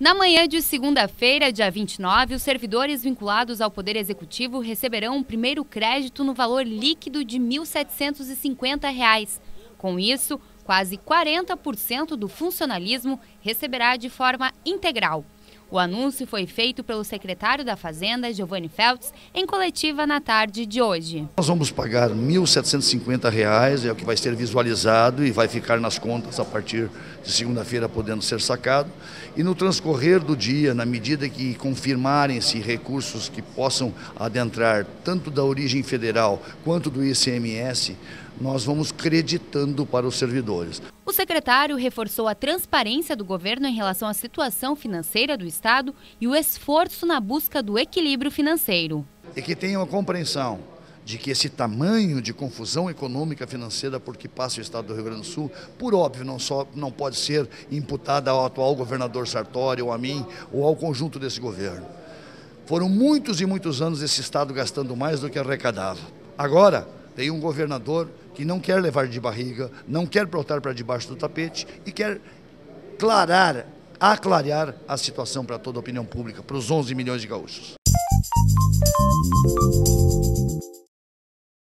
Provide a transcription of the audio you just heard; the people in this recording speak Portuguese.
Na manhã de segunda-feira, dia 29, os servidores vinculados ao Poder Executivo receberão um primeiro crédito no valor líquido de R$ 1.750. Com isso, quase 40% do funcionalismo receberá de forma integral. O anúncio foi feito pelo secretário da Fazenda, Giovanni Feltz, em coletiva na tarde de hoje. Nós vamos pagar R$ 1.750, é o que vai ser visualizado e vai ficar nas contas a partir de segunda-feira, podendo ser sacado. E no transcorrer do dia, na medida que confirmarem-se recursos que possam adentrar tanto da origem federal quanto do ICMS, nós vamos creditando para os servidores. O secretário reforçou a transparência do governo em relação à situação financeira do Estado e o esforço na busca do equilíbrio financeiro. E que tenham a compreensão de que esse tamanho de confusão econômica financeira por que passa o Estado do Rio Grande do Sul, por óbvio, não, só, não pode ser imputada ao atual governador Sartori ou a mim ou ao conjunto desse governo. Foram muitos e muitos anos esse Estado gastando mais do que arrecadava. Agora, tem um governador que não quer levar de barriga, não quer botar para debaixo do tapete e quer clarar, aclarear a situação para toda a opinião pública, para os 11 milhões de gaúchos.